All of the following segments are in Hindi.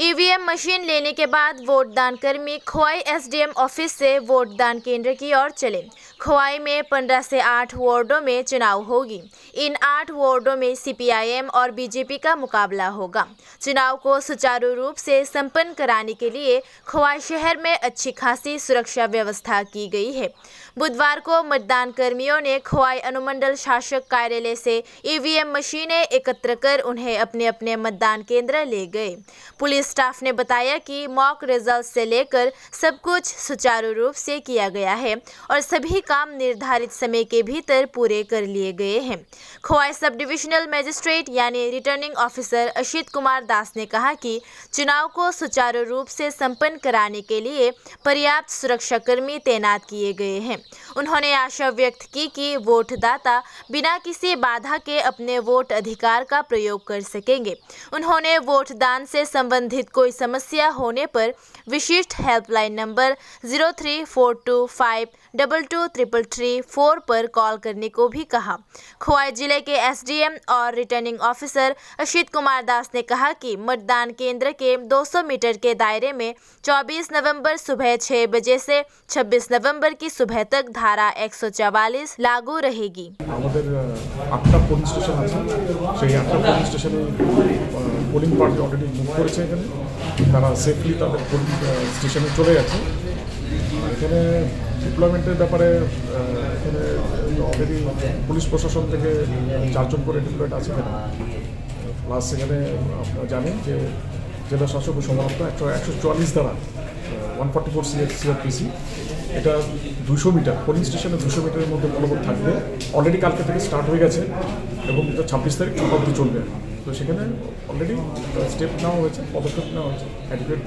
ईवीएम मशीन लेने के बाद वोट दान कर्मी खोवाई एसडीएम ऑफ़िस से वोट दान केंद्र की ओर चले। खोवाई में 15 से आठ वार्डों में चुनाव होगी। इन आठ वार्डों में सीपीआईएम और बीजेपी का मुकाबला होगा। चुनाव को सुचारू रूप से संपन्न कराने के लिए खोवाई शहर में अच्छी खासी सुरक्षा व्यवस्था की गई है। बुधवार को मतदान कर्मियों ने खोवाई अनुमंडल शासक कार्यालय से ईवीएम मशीनें एकत्र कर उन्हें अपने अपने मतदान केंद्र ले गए। पुलिस स्टाफ ने बताया कि मॉक रिज़ल्ट से लेकर सब कुछ सुचारू रूप से किया गया है और सभी काम निर्धारित समय के भीतर पूरे कर लिए गए हैं। खोवाई सब डिविजनल मजिस्ट्रेट यानी रिटर्निंग ऑफिसर अशित कुमार दास ने कहा कि चुनाव को सुचारू रूप से संपन्न कराने के लिए पर्याप्त सुरक्षाकर्मी तैनात किए गए हैं। उन्होंने आशा व्यक्त की कि वोटदाता बिना किसी बाधा के अपने वोट अधिकार का प्रयोग कर सकेंगे। उन्होंने वोट दान से संबंधित कोई समस्या होने पर विशिष्ट helpline number zero three four two five double two triple three four पर कॉल करने को भी कहा खोवाई जिले के एसडीएम और रिटर्निंग ऑफिसर अशित कुमार दास ने कहा कि मतदान केंद्र के 200 मीटर के दायरे में 24 नवंबर सुबह 6 बजे से 26 नवंबर की सुबह तक धारा 144 लागू रहेगी আমাদের আহ, আটটা পোলিং স্টেশন আছে সেই আটটা পোলিং স্টেশনে পোলিং পার্টি অলরেডি মুভ করেছে এখানে তারা সেফলি তাদের স্টেশনে চলে গেছে। এখানে ডিপ্লয়মেন্টের ব্যাপারে এখানে অলরেডি পুলিশ প্রশাসন থেকে চারজন করে ডিপ্লয়েড আছে এখানে। প্লাস এখানে আপনারা জানেন যে জেলা শাসক ও সমাপ্ত একশো একশো চুয়াল্লিশ দ্বারা ওয়ান ফর্টি ফোর সিআরপিসি এটা দুশো মিটার পোলিং স্টেশনে দুশো মিটারের মধ্যে বলবৎ থাকবে। অলরেডি কালকে থেকে স্টার্ট হয়ে গেছে এবং এটা ছাব্বিশ তারিখ অবধি চলবে। তো সেখানে অলরেডি স্টেপ uh, নেওয়া হয়েছে পদক্ষেপ নেওয়া হয়েছে। অ্যাডভোকেট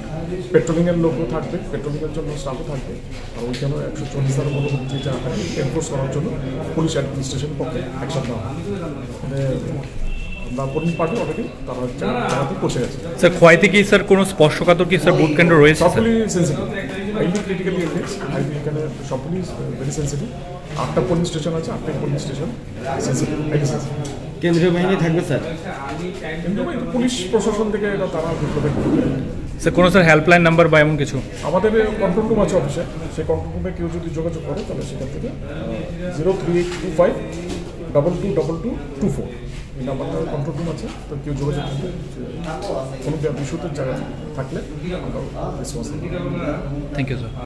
পেট্রোলিংয়ের লোকও থাকবে পেট্রোলিংয়ের জন্য স্টাফও থাকবে। আর ওইখানে একশো চল্লিশ হাজার মতো যেটা এনফোর্স করার জন্য পুলিশ অ্যাডমিনিস্ট্রেশন পক্ষে অ্যাকশন নেওয়া মানে স্যার কি স্যার কোনো কি স্যার কেন্দ্র রয়েছে uh, আটটা পুলিশ স্টেশন আছে আটটা পুলিশ স্টেশন কেন্দ্রীয় বাহিনী থাকবে স্যার? পুলিশ প্রশাসন থেকে এটা তারা স্যার কোনো স্যার হেল্পলাইন নাম্বার বা এমন কিছু? আমাদের কন্ট্রোল রুম আছে অফিসে সেই কন্ট্রোল রুমে কেউ যদি যোগাযোগ করে তাহলে সেখান থেকে zero three eight two five double two double two two four এই নাম্বারটা কন্ট্রোল রুম আছে তো কেউ যোগাযোগ করবে কোনো বিষয়তে জায়গা থাকলে আমরা রেসপন্স থ্যাংক ইউ স্যার